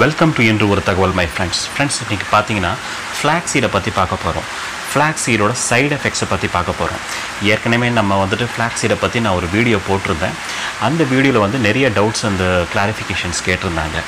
Welcome to என்று ஒரு தகவல் மை ஃப்ரெண்ட்ஸ் ஃப்ரெண்ட்ஸ் இன்றைக்கி பார்த்தீங்கன்னா ஃப்ளாக் சீடை பற்றி பார்க்க போகிறோம் ஃப்ளாக் சீடோட சைடு எஃபெக்ட்ஸை பற்றி பார்க்க போகிறோம் ஏற்கனவே நம்ம வந்துட்டு ஃப்ளாக் சீடை பற்றி நான் ஒரு வீடியோ போட்டிருந்தேன். அந்த வீடியோவில் வந்து நிறைய டவுட்ஸ் அந்த கிளாரிஃபிகேஷன்ஸ் கேட்டிருந்தாங்க.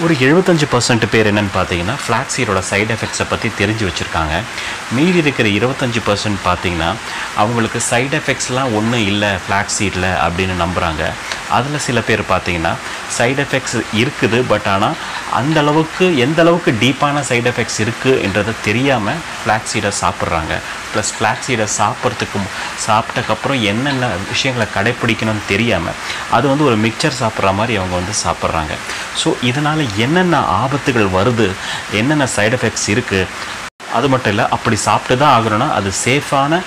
ஒரு எழுபத்தஞ்சு பர்சன்ட் பேர் என்னென்னு பார்த்தீங்கன்னா ஃப்ளாக் சீடோட சைடு எஃபெக்ட்ஸை பற்றி தெரிஞ்சு வச்சுருக்காங்க. மீதி இருக்கிற இருபத்தஞ்சு பர்சன்ட் பார்த்தீங்கன்னா அவங்களுக்கு சைடு எஃபெக்ட்ஸ்லாம் ஒன்றும் இல்லை ஃப்ளாக் சீடில் அப்படின்னு நம்புகிறாங்க அதில் சில பேர் பார்த்தீங்கன்னா சைடு எஃபெக்ட்ஸ் இருக்குது பட் ஆனால் அந்த அளவுக்கு எந்த அளவுக்கு டீப்பான சைடு எஃபெக்ட்ஸ் இருக்குன்றதை தெரியாமல் ஃப்ளாக் சீடை சாப்பிட்றாங்க. ப்ளஸ் ஃப்ளாக் சீடை சாப்பிட்றதுக்கு சாப்பிட்டக்கப்புறம் என்னென்ன விஷயங்களை கடைப்பிடிக்கணும்னு தெரியாமல் அது வந்து ஒரு மிக்சர் சாப்பிட்ற மாதிரி அவங்க வந்து சாப்பிட்றாங்க. ஸோ இதனால் என்னென்ன ஆபத்துகள் வருது என்னென்ன சைடு எஃபெக்ட்ஸ் இருக்குது அது மட்டும் இல்லை அப்படி சாப்பிட்டு தான் ஆகணும்னா அது சேஃபான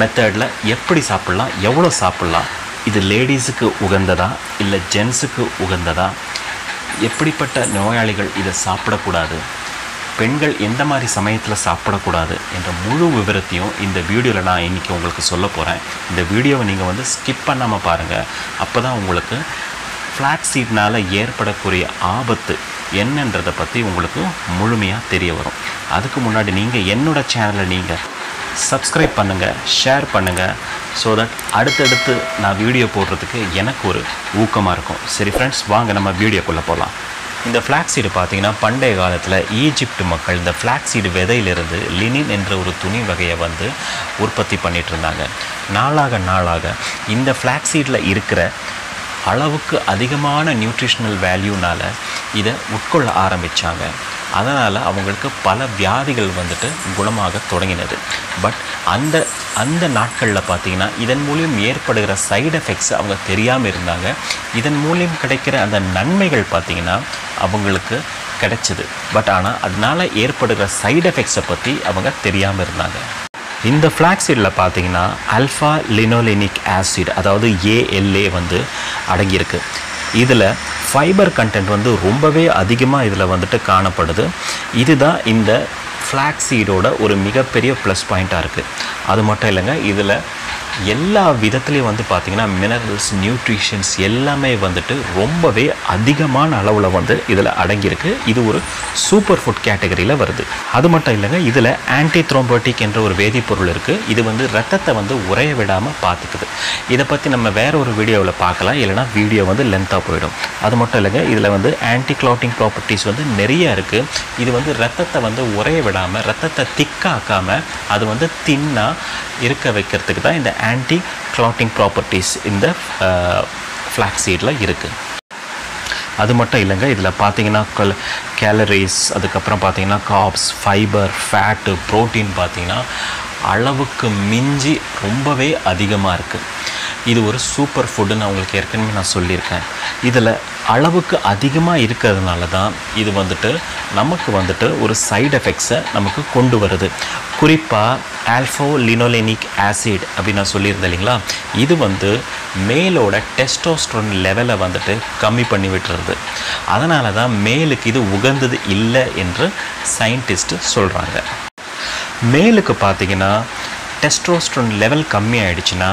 மெத்தடில் எப்படி சாப்பிட்லாம் எவ்வளோ சாப்பிட்லாம் இது லேடிஸுக்கு உகந்ததா இல்லை ஜென்ஸுக்கு உகந்ததா எப்படிப்பட்ட நோயாளிகள் இதை சாப்பிடக்கூடாது பெண்கள் எந்த மாதிரி சமயத்தில் சாப்பிடக்கூடாது என்ற முழு விவரத்தையும் இந்த வீடியோவில் நான் இன்றைக்கி உங்களுக்கு சொல்ல போகிறேன் இந்த வீடியோவை நீங்கள் வந்து ஸ்கிப் பண்ணாமல் பாருங்கள் அப்போ தான் உங்களுக்கு ஃப்ளாக் சீட்னால் ஏற்படக்கூடிய ஆபத்து என்னன்றதை பற்றி உங்களுக்கு முழுமையாக தெரிய வரும். அதுக்கு முன்னாடி நீங்கள் என்னோடய சேனலை நீங்கள் சப்ஸ்கிரைப் பண்ணுங்கள் ஷேர் பண்ணுங்கள் ஸோ தட் அடுத்தடுத்து நான் வீடியோ போடுறதுக்கு எனக்கு ஒரு ஊக்கமாக இருக்கும். சரி ஃப்ரெண்ட்ஸ் வாங்க நம்ம வீடியோக்குள்ளே போகலாம் இந்த ஃப்ளாக் சீடு பார்த்தீங்கன்னா பண்டைய காலத்தில் ஈஜிப்ட் மக்கள் இந்த ஃப்ளாக் சீடு விதையிலிருந்து லினின் என்ற ஒரு துணி வகையை வந்து உற்பத்தி பண்ணிட்டு இருந்தாங்க. நாளாக நாளாக இந்த ஃப்ளாக் சீடில் இருக்கிற அளவுக்கு அதிகமான நியூட்ரிஷனல் வேல்யூனால் இதை உட்கொள்ள ஆரம்பித்தாங்க அதனால் அவங்களுக்கு பல வியாதிகள் வந்துட்டு குணமாக தொடங்கினது. பட் அந்த அந்த நாட்களில் பார்த்தீங்கன்னா இதன் மூலியம் ஏற்படுகிற சைடு எஃபெக்ட்ஸ் அவங்க தெரியாமல் இருந்தாங்க. இதன் மூலியம் கிடைக்கிற அந்த நன்மைகள் பார்த்தீங்கன்னா அவங்களுக்கு கிடைச்சிது. பட் ஆனால் அதனால் ஏற்படுகிற சைடு எஃபெக்ட்ஸை பற்றி அவங்க தெரியாமல் இருந்தாங்க. இந்த ஃப்ளாக்ஸீடில் பார்த்தீங்கன்னா அல்ஃபா லினோலினிக் ஆசிட் அதாவது ஏஎல்ஏ வந்து அடங்கியிருக்கு. இதில் ஃபைபர் கண்டென்ட் வந்து ரொம்பவே அதிகமாக இதில் வந்துட்டு காணப்படுது. இதுதான் இந்த ஃப்ளாக்ஸீடோட ஒரு மிகப்பெரிய ப்ளஸ் பாயிண்ட்டாக இருக்குது அது மட்டும் இல்லைங்க இதில் எல்லா விதத்துலேயும் வந்து பார்த்திங்கன்னா மினரல்ஸ் நியூட்ரிஷன்ஸ் எல்லாமே வந்துட்டு ரொம்பவே அதிகமான அளவில் வந்து இதில் அடங்கியிருக்கு. இது ஒரு சூப்பர் ஃபுட் கேட்டகரியில் வருது. அது மட்டும் இல்லைங்க இதில் ஆன்டி த்ரோம்போட்டிக் என்ற ஒரு வேதிப்பொருள் இருக்குது இது வந்து ரத்தத்தை வந்து உரைய விடாமல் பார்த்துக்குது இதை பற்றி நம்ம வேற ஒரு வீடியோவில் பார்க்கலாம் இல்லைனா வீடியோ வந்து லென்த்தாக போயிடும். அது மட்டும் இல்லைங்க இதில் வந்து ஆன்டி கிளாட்டிங் ப்ராப்பர்ட்டிஸ் வந்து நிறைய இருக்குது இது வந்து ரத்தத்தை வந்து உரைய விடாமல் ரத்தத்தை திக்காக்காமல் அது வந்து தின்னாக இருக்க வைக்கிறதுக்கு தான் இந்த ஆன்டி கிளாட்டிங் ப்ராப்பர்ட்டிஸ் இந்த ஃப்ளாக் சீடில் இருக்குது அது மட்டும் இல்லைங்க இதில் பார்த்தீங்கன்னா கல் கேலரிஸ் அதுக்கப்புறம் பார்த்தீங்கன்னா காப்ஸ் ஃபைபர் ஃபேட்டு ப்ரோட்டீன் பார்த்தீங்கன்னா அளவுக்கு மிஞ்சி ரொம்பவே அதிகமாக இருக்குது இது ஒரு சூப்பர் ஃபுட்டுன்னு அவங்களுக்கு ஏற்கனவே நான் சொல்லியிருக்கேன். இதில் அளவுக்கு அதிகமாக இருக்கிறதுனால தான் இது வந்துட்டு நமக்கு வந்துட்டு ஒரு சைடு எஃபெக்ட்ஸை நமக்கு கொண்டு வருது. குறிப்பாக ஆல்ஃபோ லினோலெனிக் ஆசிட் அப்படின்னு நான் சொல்லியிருந்தேன் இல்லைங்களா? இது வந்து மேலோட டெஸ்டோஸ்ட்ரோன் லெவலை வந்துட்டு கம்மி பண்ணி விட்டுறது அதனால தான் மேலுக்கு இது உகந்தது இல்லை என்று சயின்டிஸ்ட் சொல்கிறாங்க மேலுக்கு பார்த்தீங்கன்னா டெஸ்ட்ரோஸ்ட்ரோன் லெவல் கம்மி ஆகிடுச்சுன்னா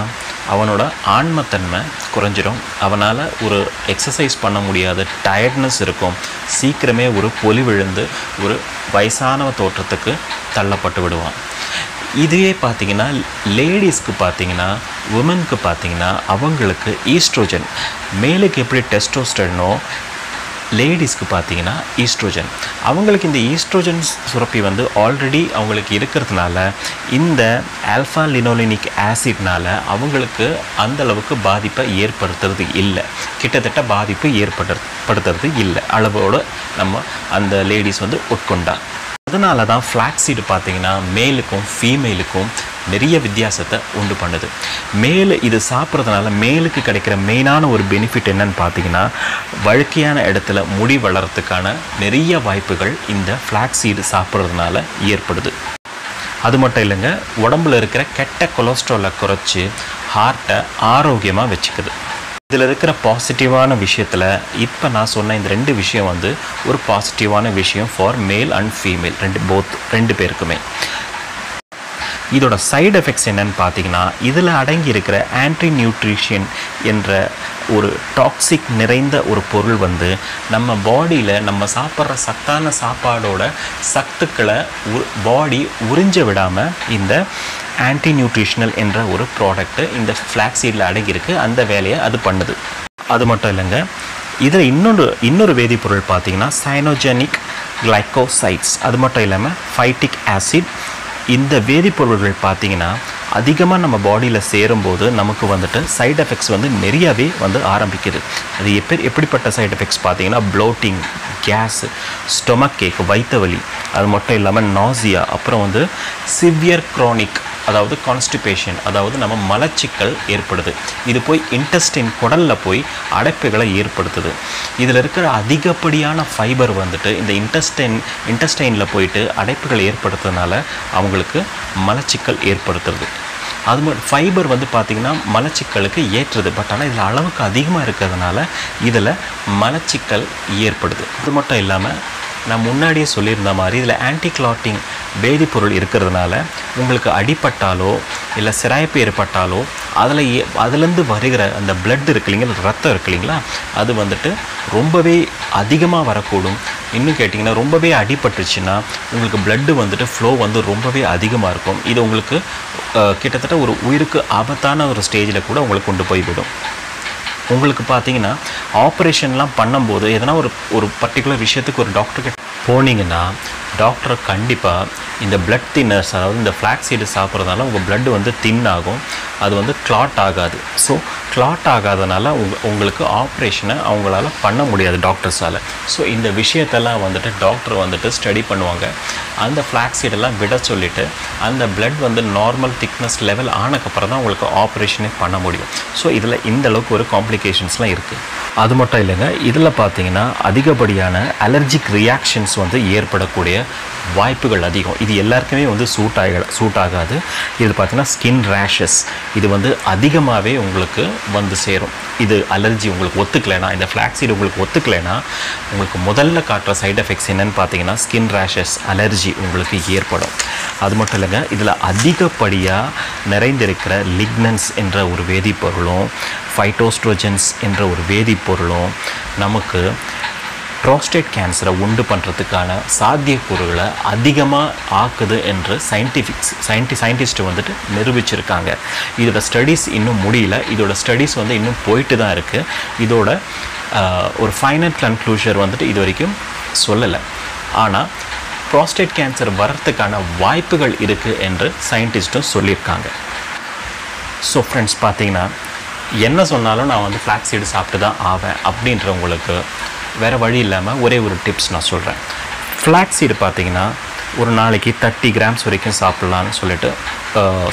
அவனோட ஆன்மத்தன்மை குறைஞ்சிரும். அவனால் ஒரு எக்ஸசைஸ் பண்ண முடியாத டயர்ட்னஸ் இருக்கும். சீக்கிரமே ஒரு பொலி விழுந்து ஒரு வயசான தோற்றத்துக்கு தள்ளப்பட்டு விடுவான். இதுவே பார்த்திங்கன்னா லேடிஸ்க்கு பார்த்தீங்கன்னா உமனுக்கு பார்த்தீங்கன்னா அவங்களுக்கு ஈஸ்ட்ரோஜன் மேலுக்கு எப்படி டெஸ்டோஸ்டனோ லேடிஸ்க்கு பார்த்தீங்கன்னா ஈஸ்ட்ரோஜன். அவங்களுக்கு இந்த ஈஸ்ட்ரோஜன் சுரப்பி வந்து ஆல்ரெடி அவங்களுக்கு இருக்கிறதுனால இந்த ஆல்ஃபா லினோலினிக் ஆசிட்னால அவங்களுக்கு அந்தளவுக்கு பாதிப்பை ஏற்படுத்துறது இல்லை. கிட்டத்தட்ட பாதிப்பு ஏற்படுத்துறது இல்லை. அளவோடு நம்ம அந்த லேடிஸ் வந்து உட்கொண்டா. அதனால தான் ஃப்ளாக்ஸீடு பார்த்தீங்கன்னா மேலுக்கும் ஃபீமேலுக்கும் நிறைய வித்தியாசத்தை உண்டு பண்ணுது. மேலே இது சாப்பிட்றதுனால மேலுக்கு கிடைக்கிற மெயினான ஒரு பெனிஃபிட் என்னன்னு பார்த்தீங்கன்னா வழுக்கையான இடத்துல முடி வளர்கிறதுக்கான நிறைய வாய்ப்புகள் இந்த ஃப்ளாக்ஸீடு சாப்பிட்றதுனால ஏற்படுது. அது மட்டும் இல்லைங்க உடம்புல இருக்கிற கெட்ட கொலஸ்ட்ராலை குறைச்சி ஹார்ட்டை ஆரோக்கியமாக வச்சுக்குது. இதில் இருக்கிற பாசிட்டிவான விஷயத்தில் இப்போ நான் சொன்ன இந்த ரெண்டு விஷயம் வந்து ஒரு பாசிட்டிவான விஷயம் ஃபார் மேல் அண்ட் ஃபீமேல் ரெண்டு போத் ரெண்டு பேருக்குமே. இதோட சைடு எஃபெக்ட்ஸ் என்னன்னு பார்த்தீங்கன்னா இதில் அடங்கி இருக்கிற ஆன்டி நியூட்ரிஷன் என்ற ஒரு டாக்ஸிக் நிறைந்த ஒரு பொருள் வந்து நம்ம பாடியில் நம்ம சாப்பிட்ற சத்தான சாப்பாடோட சத்துக்களை பாடி உறிஞ்ச விடாமல் இந்த ஆன்டி நியூட்ரிஷனல் என்ற ஒரு ப்ராடக்ட்டு இந்த ஃப்ளாக்ஸீடில் அடங்கியிருக்கு. அந்த வேலையை அது பண்ணுது. அது மட்டும் இல்லைங்க இதில் இன்னொரு இன்னொரு வேதிப்பொருள் பார்த்திங்கன்னா சைனோஜெனிக் கிளைக்கோசைட்ஸ் அது மட்டும் இல்லாமல் ஃபைட்டிக் ஆசிட் இந்த வேதிப்பொருள்கள் பார்த்தீங்கன்னா அதிகமாக நம்ம பாடியில் சேரும்போது நமக்கு வந்துட்டு சைட் எஃபெக்ட்ஸ் வந்து நிறையாவே வந்து ஆரம்பிக்குது. அது எப்ப எப்படிப்பட்ட சைட் எஃபெக்ட்ஸ் பார்த்தீங்கன்னா ப்ளோட்டிங் கேஸ் ஸ்டொமக் கேக் வயிற்று வலி அது மட்டும் இல்லாமல் நாசியா அப்புறம் வந்து சிவியர் க்ரானிக் அதாவது கான்ஸ்டிபேஷன் அதாவது நம்ம மலச்சிக்கல் ஏற்படுது. இது போய் இன்டெஸ்டின் குடலில் போய் அடைப்புகளை ஏற்படுத்துது. இதில் இருக்கிற அதிகப்படியான ஃபைபர் வந்துட்டு இந்த இன்டெஸ்டைன் இன்டெஸ்டைனில் போயிட்டு அடைப்புகள் ஏற்படுத்துறதுனால அவங்களுக்கு மலச்சிக்கல் ஏற்படுத்துறது. அது மட்டும் ஃபைபர் வந்து பார்த்திங்கன்னா மலச்சிக்கலுக்கு ஏற்றுது. பட் ஆனால் இதில் அளவுக்கு அதிகமாக இருக்கிறதுனால இதில் மலச்சிக்கல் ஏற்படுது. அது மட்டும் இல்லாமல் நான் முன்னாடியே சொல்லியிருந்த மாதிரி இதில் ஆன்டி கிளாட்டிங் வேதிப்பொருள் இருக்கிறதுனால உங்களுக்கு அடிப்பட்டாலோ இல்லை சிராய்ப்பு ஏற்பட்டாலோ அதில் ஏ அதுலேருந்து வருகிற அந்த பிளட் இருக்கு இல்லைங்களா ரத்தம் இருக்கு இல்லைங்களா அது வந்துட்டு ரொம்பவே அதிகமாக வரக்கூடும். இன்னும் கேட்டிங்கன்னா ரொம்பவே அடிபட்டுச்சுன்னா உங்களுக்கு பிளட்டு வந்துட்டு ஃப்ளோ வந்து ரொம்பவே அதிகமாக இருக்கும். இது உங்களுக்கு கிட்டத்தட்ட ஒரு உயிருக்கு ஆபத்தான ஒரு ஸ்டேஜில் கூட உங்களுக்கு கொண்டு போய்விடும். உங்களுக்கு பார்த்தீங்கன்னா ஆப்ரேஷன்லாம் பண்ணும்போது எதனா ஒரு ஒரு பர்டிகுலர் விஷயத்துக்கு ஒரு டாக்டர்கிட்ட போனீங்கன்னா டாக்டர் கண்டிப்பாக இந்த பிளட் தின்னர்ஸ் அதாவது இந்த ஃப்ளாக்ஸீடு சாப்பிட்றதுனால உங்கள் blood வந்து தின் ஆகும். அது வந்து கிளாட் ஆகாது. ஸோ கிளாட் ஆகாதனால உங்க உங்களுக்கு ஆப்ரேஷனை அவங்களால பண்ண முடியாது டாக்டர்ஸால் ஸோ இந்த விஷயத்தெல்லாம் வந்துட்டு டாக்டர் வந்துட்டு ஸ்டடி பண்ணுவாங்க. அந்த ஃப்ளாக்ஸீடெல்லாம் விட சொல்லிவிட்டு அந்த பிளட் வந்து நார்மல் திக்னஸ் லெவல் ஆனக்கப்புறம் தான் உங்களுக்கு ஆப்ரேஷனே பண்ண முடியும். ஸோ இதில் இந்த அளவுக்கு ஒரு காம்ப்ளிகேஷன்ஸ்லாம் இருக்குது அது மட்டும் இல்லைங்க இதில் பார்த்தீங்கன்னா அதிகப்படியான அலர்ஜிக் ரியாக்ஷன்ஸ் வந்து ஏற்படக்கூடிய வாய்ப்புகள் அதிகம். இது எல்லாருக்குமே வந்து சூட் ஆக சூட் ஆகாது. இது பார்த்தீங்கன்னா ஸ்கின் ரேஷஸ் இது வந்து அதிகமாகவே உங்களுக்கு வந்து சேரும். இது அலர்ஜி உங்களுக்கு ஒத்துக்கலைன்னா இந்த ஃப்ளாக்ஸீடு உங்களுக்கு ஒத்துக்கலைன்னா உங்களுக்கு முதல்ல காட்டுற சைடு எஃபெக்ட்ஸ் என்னென்னு பார்த்தீங்கன்னா ஸ்கின் ரேஷஸ் அலர்ஜி உங்களுக்கு ஏற்படும். அது மட்டும் இல்லைங்க இதில் அதிகப்படியாக நிறைந்திருக்கிற லிக்னன்ஸ் என்ற ஒரு வேதிப்பொருளும் ஃபைட்டோஸ்ட்ரோஜன்ஸ் என்ற ஒரு வேதிப்பொருளும் நமக்கு ப்ரோஸ்டேட் கேன்சரை உண்டு பண்ணுறதுக்கான சாத்தியக்கூறுகளை அதிகமாக ஆக்குது என்று சயின்டிஃபிக்ஸ் சயின்டி சயின்டிஸ்ட் வந்துட்டு நிரூபிச்சிருக்காங்க. இதோட ஸ்டடீஸ் இன்னும் முடியல. இதோட ஸ்டடீஸ் வந்து இன்னும் போயிட்டு தான் இருக்குது இதோட ஒரு ஃபைனல் கன்க்ளூஷர் வந்துட்டு இது வரைக்கும் சொல்லலை. ஆனால் ப்ரோஸ்டேட் கேன்சர் வர்றதுக்கான வாய்ப்புகள் இருக்குது என்று சயின்டிஸ்ட்டும் சொல்லியிருக்காங்க. ஸோ ஃப்ரெண்ட்ஸ் பார்த்தீங்கன்னா என்ன சொன்னாலும் நான் வந்து ஃப்ளாக் சீடு சாப்பிட்டு தான் ஆவேன் அப்படின்றவங்களுக்கு வேறு வழி இல்லாமல் ஒரே ஒரு டிப்ஸ் நான் சொல்கிறேன் ஃப்ளாக் சீடு பார்த்தீங்கன்னா ஒரு நாளைக்கு தேர்ட்டி கிராம்ஸ் வரைக்கும் சாப்பிட்லான்னு சொல்லிட்டு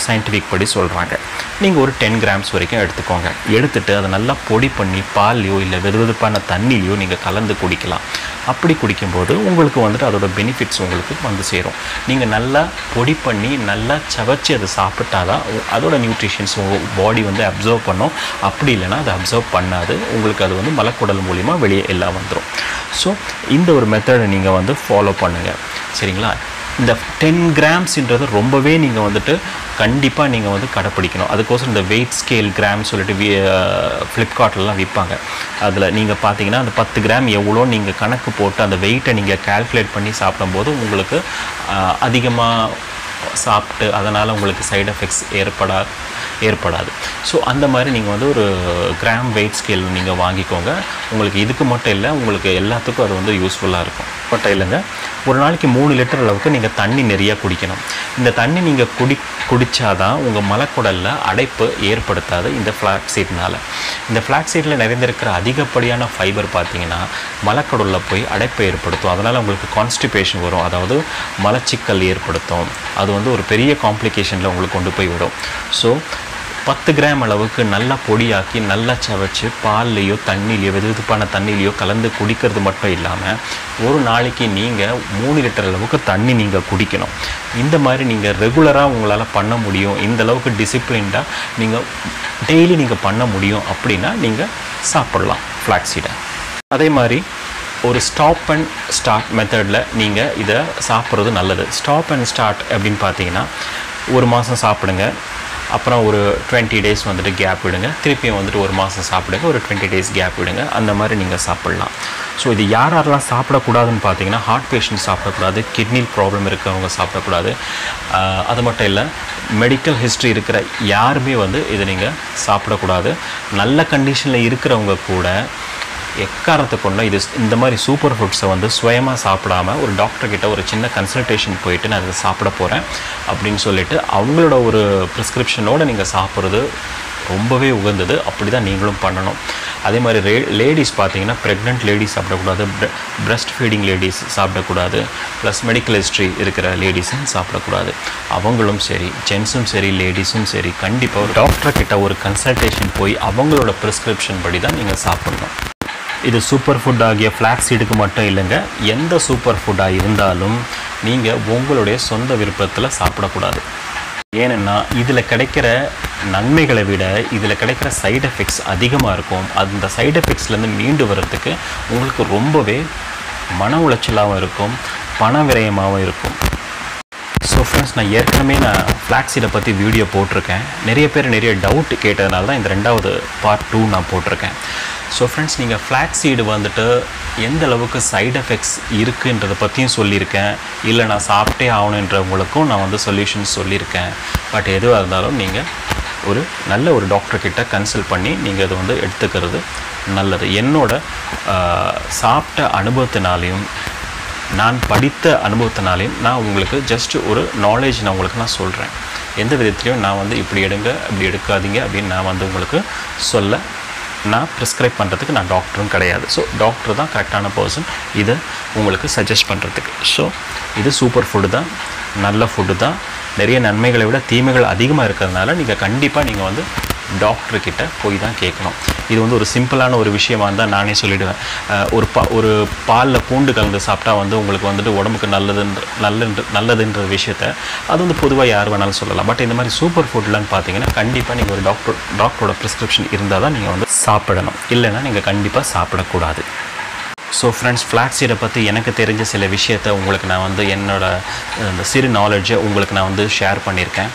சயின்டிஃபிக் படி சொல்கிறாங்க நீங்கள் ஒரு டென் கிராம்ஸ் வரைக்கும் எடுத்துக்கோங்க. எடுத்துகிட்டு அதை நல்லா பொடி பண்ணி பால்லையோ இல்லை வெதுவெதுப்பான தண்ணிலையோ நீங்கள் கலந்து குடிக்கலாம். அப்படி குடிக்கும்போது உங்களுக்கு வந்துட்டு அதோட பெனிஃபிட்ஸ் உங்களுக்கு வந்து சேரும். நீங்கள் நல்லா பொடி பண்ணி நல்லா சவச்சு அதை சாப்பிட்டா தான் அதோட நியூட்ரிஷன்ஸ் உங்கள் பாடி வந்து அப்சர்வ் பண்ணும். அப்படி இல்லைன்னா அதை அப்சர்வ் பண்ணாது. உங்களுக்கு அது வந்து மலக்குடல் மூலிமா வெளியே எல்லாம் வந்துடும் ஸோ இந்த ஒரு மெத்தடை நீங்கள் வந்து ஃபாலோ பண்ணுங்கள் சரிங்களா? இந்த டென் கிராம்ஸ்ன்றது ரொம்பவே நீங்கள் வந்துட்டு கண்டிப்பாக நீங்கள் வந்து கடைப்பிடிக்கணும். அதுக்கோசரம் இந்த வெயிட் ஸ்கேல் கிராம் சொல்லிட்டு வி ஃப்ளிப்கார்ட்லலாம் விற்பாங்க அதில் நீங்கள் பார்த்தீங்கன்னா அந்த பத்து கிராம் எவ்வளோ நீங்கள் கணக்கு போட்டு அந்த வெயிட்டை நீங்கள் கால்குலேட் பண்ணி சாப்பிடும்போது உங்களுக்கு அதிகமாக சாப்பிட்டு அதனால் உங்களுக்கு சைடு எஃபெக்ட்ஸ் ஏற்படா ஏற்படாது. ஸோ அந்த மாதிரி நீங்கள் வந்து ஒரு கிராம் வெயிட் ஸ்கேல் நீங்கள் வாங்கிக்கோங்க. உங்களுக்கு இதுக்கு மட்டும் இல்லை உங்களுக்கு எல்லாத்துக்கும் அது வந்து யூஸ்ஃபுல்லாக இருக்கும். மட்டும் இல்லைங்க ஒரு நாளைக்கு மூணு லிட்டர் அளவுக்கு நீங்கள் தண்ணி நிறையா குடிக்கணும். இந்த தண்ணி நீங்கள் குடி குடித்தாதான் உங்கள் மலக்குடலில் அடைப்பு ஏற்படுத்தாது இந்த ஃப்ளாக் சீட்னால் இந்த ஃப்ளாக் சீட்டில் நிறைந்திருக்கிற அதிகப்படியான ஃபைபர் பார்த்தீங்கன்னா மலக்குடலில் போய் அடைப்பை ஏற்படுத்தும். அதனால் உங்களுக்கு கான்ஸ்டிபேஷன் வரும். அதாவது மலச்சிக்கல் ஏற்படுத்தும். அது வந்து ஒரு பெரிய காம்ப்ளிகேஷனில் உங்களுக்கு கொண்டு போய் விடும். ஸோ பத்து கிராம் அளவுக்கு நல்லா பொடியாக்கி நல்லா சவைச்சு பால்லையோ தண்ணிலையோ வெதுவெதுப்பான தண்ணிலையோ கலந்து குடிக்கிறது மட்டும் இல்லாமல் ஒரு நாளைக்கு நீங்கள் மூணு லிட்டர் அளவுக்கு தண்ணி நீங்கள் குடிக்கணும். இந்த மாதிரி நீங்கள் ரெகுலராக உங்களால் பண்ண முடியும். இந்த அளவுக்கு டிசிப்ளின்டாக நீங்கள் டெய்லி நீங்கள் பண்ண முடியும் அப்படின்னா நீங்கள் சாப்பிடலாம் ஃப்ளாக்ஸீடை அதே மாதிரி ஒரு ஸ்டாப் அண்ட் ஸ்டார்ட் மெத்தடில் நீங்கள் இதை சாப்பிட்றது நல்லது. ஸ்டாப் அண்ட் ஸ்டார்ட் அப்படின்னு பார்த்தீங்கன்னா ஒரு மாதம் சாப்பிடுங்க. அப்புறம் ஒரு டுவெண்ட்டி டேஸ் வந்துட்டு கேப் விடுங்க. திருப்பியும் வந்துட்டு ஒரு மாதம் சாப்பிடுங்க. ஒரு டுவெண்ட்டி டேஸ் கேப் விடுங்க. அந்த மாதிரி நீங்கள் சாப்பிட்லாம். ஸோ இது யார் யாரெல்லாம் சாப்பிடக்கூடாதுன்னு பார்த்தீங்கன்னா ஹார்ட் பேஷண்ட் சாப்பிடக்கூடாது கிட்னி ப்ராப்ளம் இருக்கிறவங்க சாப்பிடக்கூடாது. அது மட்டும் இல்லை மெடிக்கல் ஹிஸ்ட்ரி இருக்கிற யாருமே வந்து இதை நீங்கள் சாப்பிடக்கூடாது. நல்ல கண்டிஷனில் இருக்கிறவங்க கூட எக்காரணத்தை கொண்ட இது இந்த மாதிரி சூப்பர் ஃபுட்ஸை வந்து சுயமாக சாப்பிடாம ஒரு டாக்டர்கிட்ட ஒரு சின்ன கன்சல்டேஷன் போயிட்டு நான் இதை சாப்பிட போகிறேன் அப்படின்னு சொல்லிட்டு அவங்களோட ஒரு ப்ரிஸ்கிரிப்ஷனோடு நீங்கள் சாப்பிட்றது ரொம்பவே உகந்தது. அப்படி தான் நீங்களும் பண்ணணும். அதே மாதிரி ரே லேடிஸ் பார்த்தீங்கன்னா ப்ரெக்னென்ட் லேடிஸ் சாப்பிடக்கூடாது பிரஸ்ட் ஃபீடிங் லேடிஸ் சாப்பிடக்கூடாது ப்ளஸ் மெடிக்கல் ஹிஸ்ட்ரி இருக்கிற லேடிஸும் சாப்பிடக்கூடாது. அவங்களும் சரி ஜென்ஸும் சரி லேடிஸும் சரி கண்டிப்பாக ஒரு டாக்டர்கிட்ட ஒரு கன்சல்டேஷன் போய் அவங்களோட ப்ரிஸ்கிரிப்ஷன் படி தான் நீங்கள் சாப்பிட்ணும். இது சூப்பர் ஃபுட் ஆகிய ஃப்ளாக்ஸ் சீடுக்கு மட்டும் இல்லைங்க. எந்த சூப்பர் ஃபுட்டாக இருந்தாலும் நீங்கள் உங்களுடைய சொந்த விருப்பத்தில் சாப்பிடக்கூடாது. ஏன்னா இதில் கிடைக்கிற நன்மைகளை விட இதில் கிடைக்கிற சைடு எஃபெக்ட்ஸ் அதிகமாக இருக்கும். அந்த சைடு எஃபெக்ட்ஸ்லேருந்து மீண்டு வர்றதுக்கு உங்களுக்கு ரொம்பவே மன உளைச்சலாகவும் இருக்கும் பண விரயமாகவும் இருக்கும். ஸோ ஃப்ரெண்ட்ஸ் நான் ஏற்கனவே நான் ஃப்ளாக்ஸீடை பற்றி வீடியோ போட்டிருக்கேன். நிறைய பேர் நிறைய டவுட் கேட்டதுனால தான் இந்த ரெண்டாவது பார்ட் டூ நான் போட்டிருக்கேன். ஸோ ஃப்ரெண்ட்ஸ் நீங்கள் ஃப்ளாக்ஸீடு வந்துட்டு எந்த அளவுக்கு சைடு எஃபெக்ட்ஸ் இருக்குன்றதை பற்றியும் சொல்லியிருக்கேன். இல்லை நான் சாப்பிட்டே ஆகணுன்றவங்களுக்கும் நான் வந்து சொல்யூஷன்ஸ் சொல்லியிருக்கேன். பட் எதுவாக இருந்தாலும் நீங்கள் ஒரு நல்ல ஒரு டாக்டர்கிட்ட கன்சல்ட் பண்ணி நீங்கள் அதை வந்து எடுத்துக்கிறது நல்லது. என்னோட சாப்பிட்ட அனுபவத்தினாலையும் நான் படித்த அனுபவத்தினாலே நான் உங்களுக்கு ஜஸ்ட் ஒரு நாலேஜ் நான் உங்களுக்கு நான் சொல்கிறேன் எந்த விதத்துலையும் நான் வந்து இப்படி எடுங்க இப்படி எடுக்காதீங்க அப்படின்னு நான் வந்து உங்களுக்கு சொல்ல நான் ப்ரிஸ்கிரைப் பண்ணுறதுக்கு நான் டாக்டரும் கிடையாது. ஸோ டாக்டர் தான் கரெக்டான பர்சன் இதை உங்களுக்கு சஜஸ்ட் பண்ணுறதுக்கு ஸோ இது சூப்பர் ஃபுட்டு தான் நல்ல ஃபுட்டு தான். நிறைய நன்மைகளை விட தீமைகள் அதிகமாக இருக்கிறதுனால நீங்கள் கண்டிப்பாக நீங்கள் வந்து டாக்டர்கிட்ட போய் தான் கேட்கணும். இது வந்து ஒரு சிம்பிளான ஒரு விஷயமா இருந்தால் நானே சொல்லிடுவேன். ஒரு பா ஒரு பாலில் பூண்டு கலந்து சாப்பிட்டா வந்து உங்களுக்கு வந்துட்டு உடம்புக்கு நல்லதுன்ற நல்லன்ற நல்லதுன்ற விஷயத்த அது வந்து பொதுவாக யார் வேணாலும் சொல்லலாம். பட் இந்த மாதிரி சூப்பர் ஃபுட்லாம் பார்த்தீங்கன்னா கண்டிப்பாக நீங்கள் ஒரு டாக்டர் டாக்டரோட ப்ரிஸ்கிரிப்ஷன் இருந்தால் தான் நீங்கள் வந்து சாப்பிடணும். இல்லைன்னா நீங்கள் கண்டிப்பாக சாப்பிடக்கூடாது. ஸோ ஃப்ரெண்ட்ஸ் ஃப்ளாக்ஸீடை பற்றி எனக்கு தெரிஞ்ச சில விஷயத்த உங்களுக்கு நான் வந்து என்னோட இந்த சிறு நாலேஜை உங்களுக்கு நான் வந்து ஷேர் பண்ணியிருக்கேன்.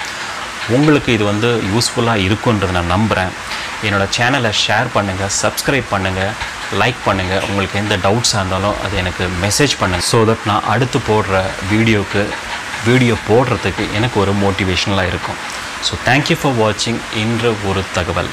உங்களுக்கு இது வந்து யூஸ்ஃபுல்லாக இருக்குன்றதை நான் நம்புகிறேன் என்னோடய சேனலை ஷேர் பண்ணுங்கள் சப்ஸ்கிரைப் பண்ணுங்கள் லைக் பண்ணுங்கள் உங்களுக்கு எந்த டவுட்ஸாக இருந்தாலும் அது எனக்கு மெசேஜ் பண்ணுங்கள் ஸோ தட் நான் அடுத்து போடுற வீடியோக்கு வீடியோ போடுறதுக்கு எனக்கு ஒரு மோட்டிவேஷனலாக இருக்கும். ஸோ தேங்க்யூ ஃபார் வாட்சிங் இன்று ஒரு தகவல்.